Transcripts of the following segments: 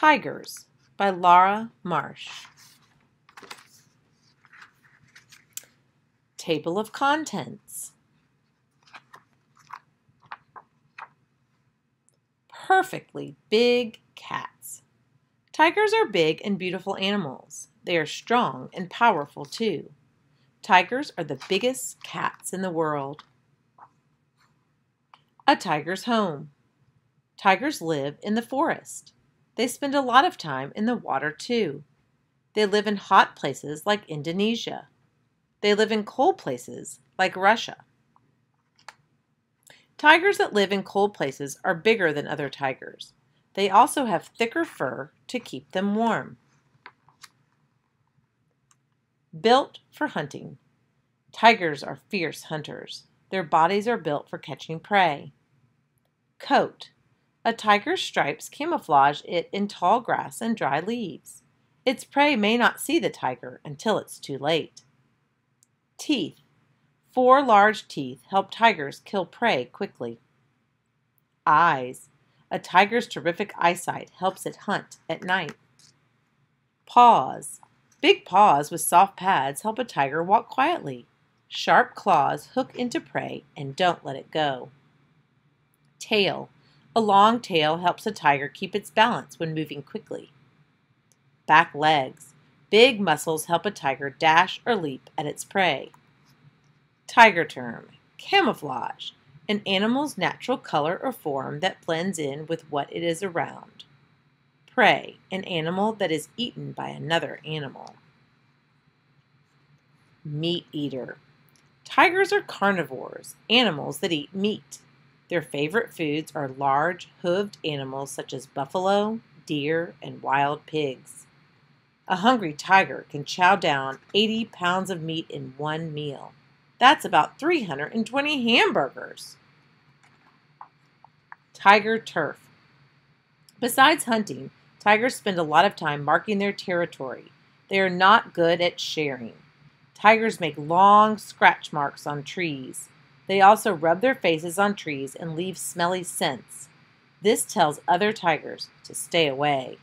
Tigers by Laura Marsh. Table of Contents Perfectly big cats. Tigers are big and beautiful animals. They are strong and powerful too. Tigers are the biggest cats in the world. A tiger's home. Tigers live in the forest. They spend a lot of time in the water too. They live in hot places like Indonesia. They live in cold places like Russia. Tigers that live in cold places are bigger than other tigers. They also have thicker fur to keep them warm. Built for hunting. Tigers are fierce hunters. Their bodies are built for catching prey. Coat. A tiger's stripes camouflage it in tall grass and dry leaves. Its prey may not see the tiger until it's too late. Teeth. Four large teeth help tigers kill prey quickly. Eyes. A tiger's terrific eyesight helps it hunt at night. Paws. Big paws with soft pads help a tiger walk quietly. Sharp claws hook into prey and don't let it go. Tail. A long tail helps a tiger keep its balance when moving quickly. Back legs. Big muscles help a tiger dash or leap at its prey. Tiger term. Camouflage. An animal's natural color or form that blends in with what it is around. Prey. An animal that is eaten by another animal. Meat eater. Tigers are carnivores, animals that eat meat. Their favorite foods are large, hooved animals such as buffalo, deer, and wild pigs. A hungry tiger can chow down 80 pounds of meat in one meal. That's about 320 hamburgers. Tiger turf. Besides hunting, tigers spend a lot of time marking their territory. They are not good at sharing. Tigers make long scratch marks on trees. They also rub their faces on trees and leave smelly scents. This tells other tigers to stay away.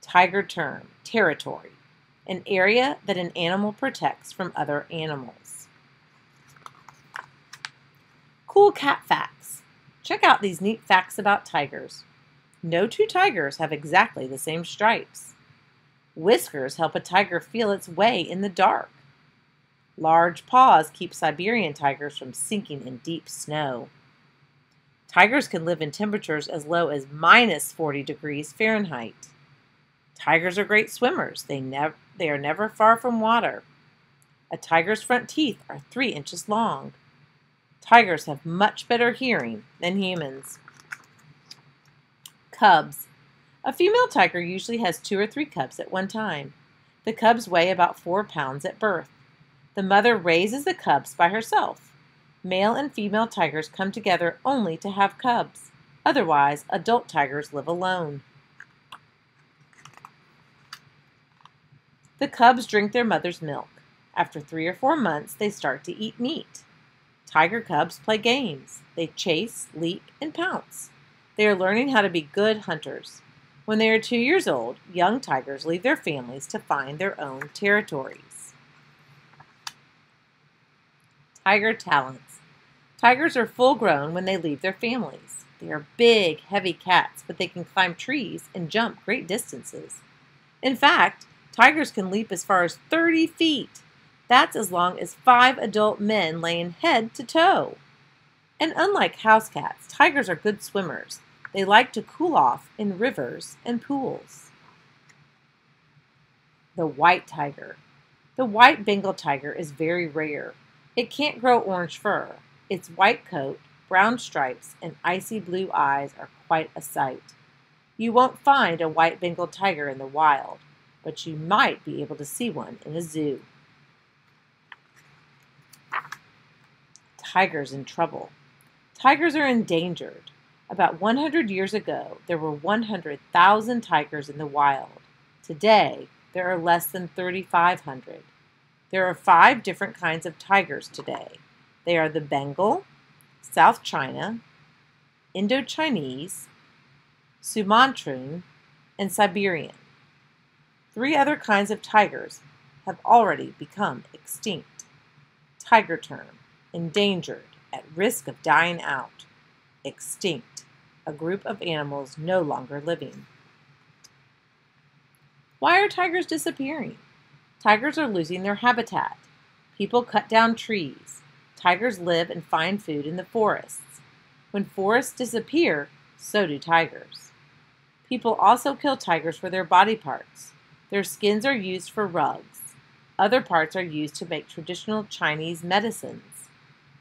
Tiger term, territory, an area that an animal protects from other animals. Cool cat facts. Check out these neat facts about tigers. No two tigers have exactly the same stripes. Whiskers help a tiger feel its way in the dark. Large paws keep Siberian tigers from sinking in deep snow. Tigers can live in temperatures as low as minus 40 degrees Fahrenheit. Tigers are great swimmers. They, nev- they are never far from water. A tiger's front teeth are three inches long. Tigers have much better hearing than humans. Cubs. A female tiger usually has two or three cubs at one time. The cubs weigh about four pounds at birth. The mother raises the cubs by herself. Male and female tigers come together only to have cubs. Otherwise, adult tigers live alone. The cubs drink their mother's milk. After three or four months, they start to eat meat. Tiger cubs play games. They chase, leap, and pounce. They are learning how to be good hunters. When they are two years old, young tigers leave their families to find their own territories. Tiger talents. Tigers are full grown when they leave their families. They are big, heavy cats, but they can climb trees and jump great distances. In fact, tigers can leap as far as 30 feet. That's as long as five adult men laying head to toe. And unlike house cats, tigers are good swimmers. They like to cool off in rivers and pools. The white tiger. The white Bengal tiger is very rare. It can't grow orange fur. Its white coat, brown stripes, and icy blue eyes are quite a sight. You won't find a white Bengal tiger in the wild, but you might be able to see one in a zoo. Tigers in trouble. Tigers are endangered. About 100 years ago, there were 100,000 tigers in the wild. Today, there are less than 3,500. There are five different kinds of tigers today. They are the Bengal, South China, Indo-Chinese, Sumatran, and Siberian. Three other kinds of tigers have already become extinct. Tiger term, endangered, at risk of dying out. Extinct, a group of animals no longer living. Why are tigers disappearing? Tigers are losing their habitat. People cut down trees. Tigers live and find food in the forests. When forests disappear, so do tigers. People also kill tigers for their body parts. Their skins are used for rugs. Other parts are used to make traditional Chinese medicines.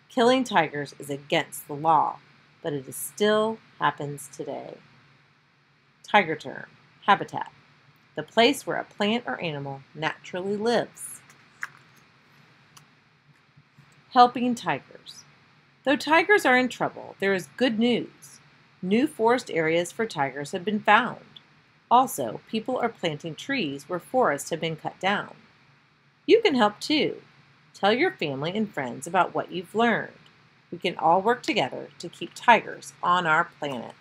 Killing tigers is against the law, but it still happens today. Tiger term, habitat, the place where a plant or animal naturally lives. Helping tigers. Though tigers are in trouble, there is good news. New forest areas for tigers have been found. Also, people are planting trees where forests have been cut down. You can help too. Tell your family and friends about what you've learned. We can all work together to keep tigers on our planet.